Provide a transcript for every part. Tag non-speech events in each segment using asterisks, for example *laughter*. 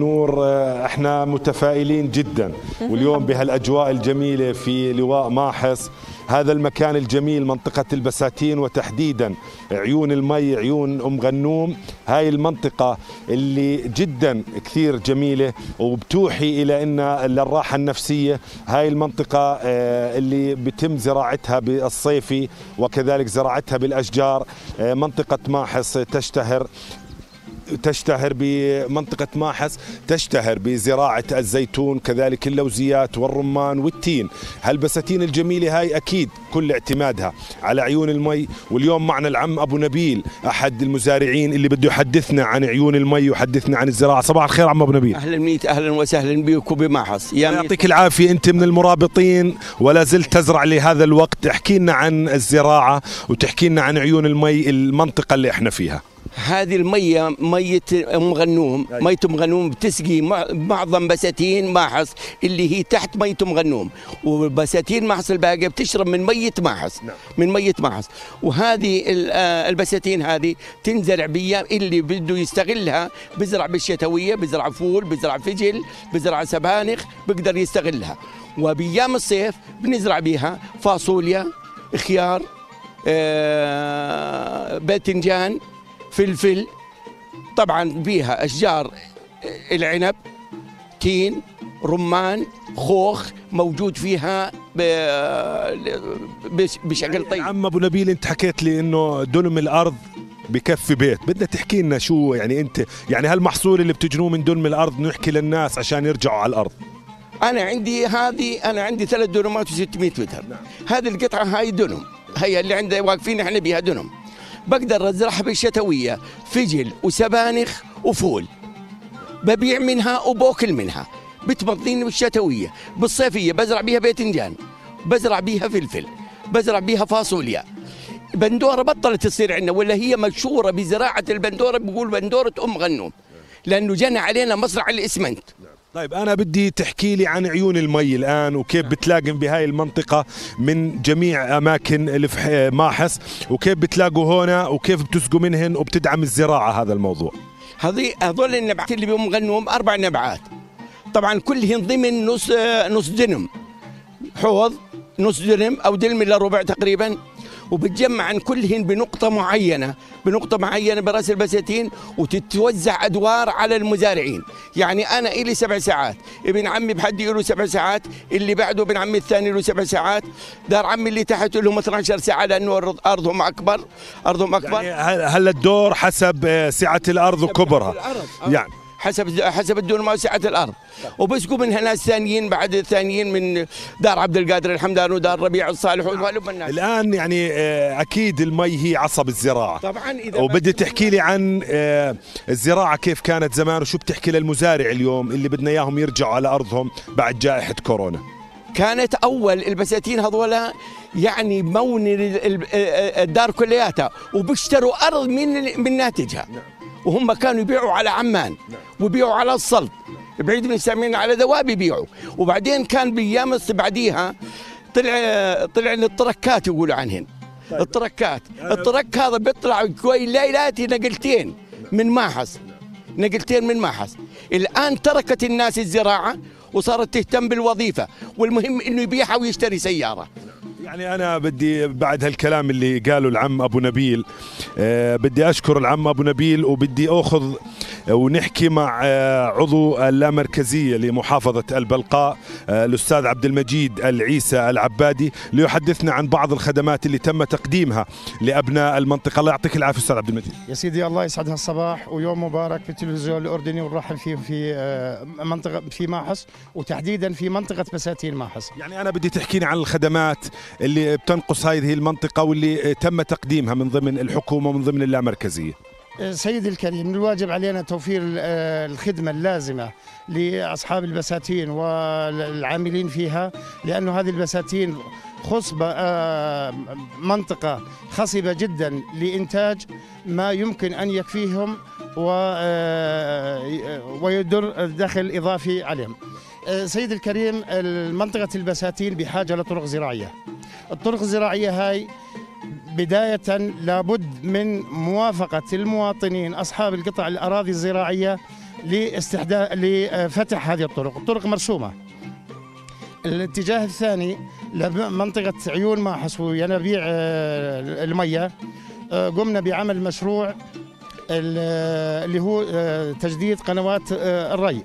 نور آه، إحنا متفائلين جدا. *laughs* واليوم بهالأجواء الجميلة في لواء ماحص هذا المكان الجميل منطقة البساتين وتحديدا عيون المي عيون أم غنوم. هاي المنطقة اللي جدا كثير جميلة وبتوحي إلى أن للراحة النفسية هاي المنطقة آه، اللي بتم زراعتها بالصيفي وكذلك زراعتها بالأشجار. آه، منطقة ماحص تشتهر. تشتهر بمنطقة ماحس تشتهر بزراعة الزيتون كذلك اللوزيات والرمان والتين. هالبساتين الجميلة هاي أكيد كل اعتمادها على عيون المي. واليوم معنا العم أبو نبيل أحد المزارعين اللي بده يحدثنا عن عيون المي ويحدثنا عن الزراعة. صباح الخير عم أبو نبيل. أهلا ميت أهلا وسهلا يا ميت. يعطيك العافية أنت من المرابطين ولا زلت تزرع لهذا الوقت. احكي لنا عن الزراعة وتحكي لنا عن عيون المي المنطقة اللي إحنا فيها. هذه المية مية ام غنوم مية ام غنوم بتسقي مع- معظم بساتين ماحص اللي هي تحت مية ام غنوم وبساتين ماحص الباقية بتشرب من مية ماحص من مية ماحص. وهذه آه، البساتين هذه تنزرع بأيام اللي بده يستغلها بزرع بالشتوية بزرع فول بزرع فجل بزرع سبانخ بيقدر يستغلها. وبأيام الصيف بنزرع بيها فاصوليا خيار آه، باذنجان فلفل طبعا فيها أشجار العنب تين رمان خوخ موجود فيها بش- بشكل طيب. عم أبو نبيل أنت حكيت لي إنه دنم الأرض بكفي بيت. بدنا تحكي لنا شو يعني أنت يعني هالمحصول اللي بتجنوه من دنم الأرض نحكي للناس عشان يرجعوا على الأرض؟ أنا عندي هذه أنا عندي ثلاث دنمات و600 متر. هذه القطعة هاي دنم هي اللي عندنا واقفين إحنا بها دنم بقدر أزرعها بالشتوية. فجل وسبانخ وفول. ببيع منها وباكل منها. بتمضيني بالشتوية. بالصيفية بزرع بيها باذنجان بزرع بيها فلفل. بزرع بيها فاصوليا. بندورة بطلت تصير عندنا ولا هي مشهورة بزراعة البندورة؟ بيقول بندورة أم غنوم. لأنه جنى علينا مصنع الإسمنت. طيب أنا بدي تحكي لي عن عيون المي الآن وكيف بتلاقم بهاي المنطقة من جميع الفح- ماحس وكيف بتلاقوا هنا وكيف بتسقوا منهن وبتدعم الزراعة هذا الموضوع. هذه هذول النبعات اللي بيهم غنوم أربع نبعات. طبعا كلهن ضمن نص نص دنم حوض نص دنم أو دلم إلا ربع تقريبا. وبتجمع عن كلهن بنقطة معينة بنقطة معينة برأس البساتين وتتوزع أدوار على المزارعين. يعني أنا إلي سبع ساعات ابن عمي بحد له سبع ساعات اللي بعده ابن عمي الثاني له سبع ساعات. دار عمي اللي تحت لهم 12 ساعة لأنه أرض- أرضهم أكبر أرضهم أكبر. يعني هل- هلا الدور حسب آه، سعة الأرض وكبرها؟ الأرض. يعني حسب حسب الدون وسعة الأرض. وبسقوا منها ناس ثانيين بعد ثانيين من دار عبد القادر الحمدان ودار ربيع الصالح وغالب الناس الآن يعني آه، أكيد المي هي عصب الزراعة. طبعا إذا وبدي تحكي لي عن آه، الزراعة كيف كانت زمان وشو بتحكي للمزارع اليوم اللي بدنا إياهم يرجعوا على أرضهم بعد جائحة كورونا؟ كانت أول البساتين هذولا يعني مون ال- الدار كلياتها وبيشتروا أرض من من ناتجها. وهم كانوا يبيعوا على عمان ويبيعوا على الصلب. بعيد من السامعين على دواب يبيعوا وبعدين كان بايام بعديها طلع طلع الطركات يقولوا عنهن الطركات الطرك هذا بيطلع كوي ليلاتي نقلتين من ماحص. نقلتين من ماحص. الآن تركت الناس الزراعة وصارت تهتم بالوظيفة والمهم إنه يبيعها ويشتري سيارة. يعني أنا بدي بعد هالكلام اللي قاله العم أبو نبيل آه بدي أشكر العم أبو نبيل وبدي أخذ ونحكي مع آه عضو اللامركزية لمحافظة البلقاء آه الأستاذ عبد المجيد العيسى العبادي ليحدثنا عن بعض الخدمات اللي تم تقديمها لأبناء المنطقة. الله يعطيك العافية أستاذ عبد المجيد. يا سيدي الله يسعد هالصباح ويوم مبارك في التلفزيون الأردني ونرحب فيه في آه، منطقة في ماحص وتحديدا في منطقة بساتين ماحص. يعني أنا بدي تحكيني عن الخدمات اللي بتنقص هذه المنطقة واللي تم تقديمها من ضمن الحكومة ومن ضمن اللامركزية. آه، سيدي الكريم الواجب علينا توفير آه، الخدمة اللازمة لأصحاب البساتين والعاملين فيها لأنه هذه البساتين خصبة آه، منطقة خصبة جدا لإنتاج ما يمكن أن يكفيهم آه، ويدر دخل إضافي عليهم. سيدي الكريم منطقة البساتين بحاجة لطرق زراعية. الطرق الزراعية هاي بداية لابد من موافقة المواطنين أصحاب القطع الأراضي الزراعية لاستحداث لفتح هذه الطرق. الطرق مرسومة. الاتجاه الثاني لمنطقة عيون ماحس وينابيع آه، المياه آه، قمنا بعمل مشروع ال- اللي هو آه، تجديد قنوات الري.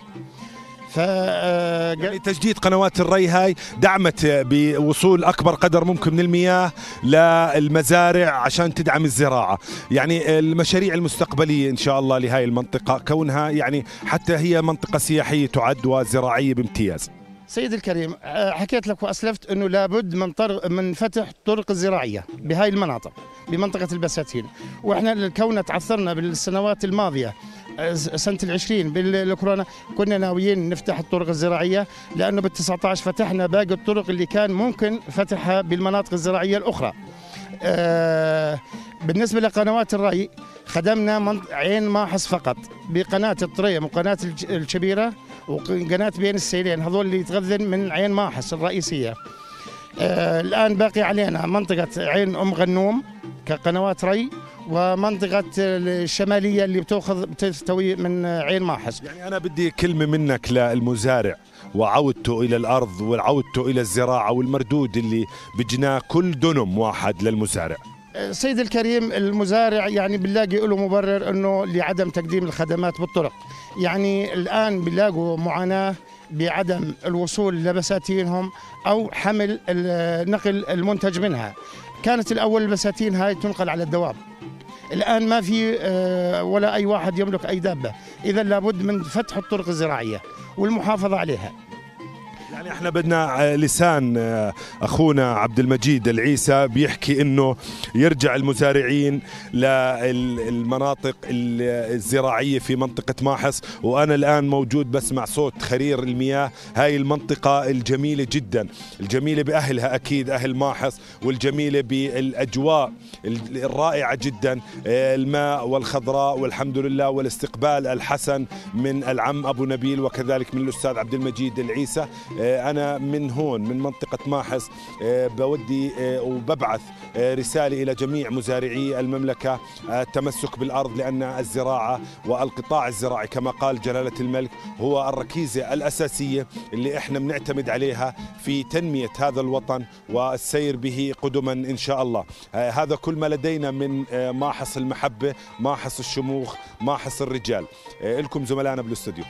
ف آه، يعني تجديد قنوات الري هاي دعمت بوصول أكبر قدر ممكن من المياه للمزارع عشان تدعم الزراعة، يعني المشاريع المستقبلية إن شاء الله لهاي المنطقة كونها يعني حتى هي منطقة سياحية تعد وزراعية بامتياز. سيد الكريم آه، حكيت لك وأسلفت إنه لابد من طرق من فتح الطرق الزراعيه بهاي المناطق بمنطقة البساتين. وإحنا كوننا تعثرنا بالسنوات الماضية. سنة العشرين بالكورونا كنا ناويين نفتح الطرق الزراعية لأنه بال 19 فتحنا باقي الطرق اللي كان ممكن فتحها بالمناطق الزراعية الأخرى. آه، بالنسبة لقنوات الري خدمنا عين ماحص فقط بقناة الطريم وقناة الكبيره وقناة بين السيلين هذول اللي يتغذن من عين ماحص الرئيسية. آه الآن باقي علينا منطقة عين أم غنوم كقنوات ري ومنطقة الشمالية اللي بتاخذ بتستوي من عين ماحص. يعني أنا بدي كلمة منك للمزارع وعودته إلى الأرض وعودته إلى الزراعة والمردود اللي بجناه كل دنم واحد للمزارع. سيد الكريم المزارع يعني بنلاقي له مبرر إنه لعدم تقديم الخدمات بالطرق يعني الآن بنلاقوا معاناة بعدم الوصول لبساتينهم أو حمل نقل المنتج منها كانت الأول البساتين هاي تنقل على الدواب الآن ما في آه، ولا أي واحد يملك أي دابة. اذا لابد من فتح الطرق الزراعية والمحافظة عليها. يعني إحنا بدنا لسان آه، اخونا عبد المجيد العيسى بيحكي انه يرجع المزارعين للمناطق الزراعية في منطقة ماحص وأنا الان موجود بسمع صوت خرير المياه. هاي المنطقة الجميلة جدا. الجميلة بأهلها أكيد أهل ماحص والجميلة بالأجواء الرائعة جدا. الماء والخضراء والحمد لله والاستقبال الحسن من العم أبو نبيل وكذلك من الأستاذ عبد المجيد العيسى. أنا من هون من منطقة ماحص آه، بودي آه، وببعث آه، رسالة إلى جميع مزارعي المملكة آه، التمسك بالأرض لأن الزراعة والقطاع الزراعي كما قال جلالة الملك هو الركيزة الأساسية اللي إحنا بنعتمد عليها في تنمية هذا الوطن والسير به قدما إن شاء الله. آه، هذا كل ما لدينا من آه، ماحص المحبة ماحص الشموخ ماحص الرجال. آه، لكم زملائنا بالأستوديو.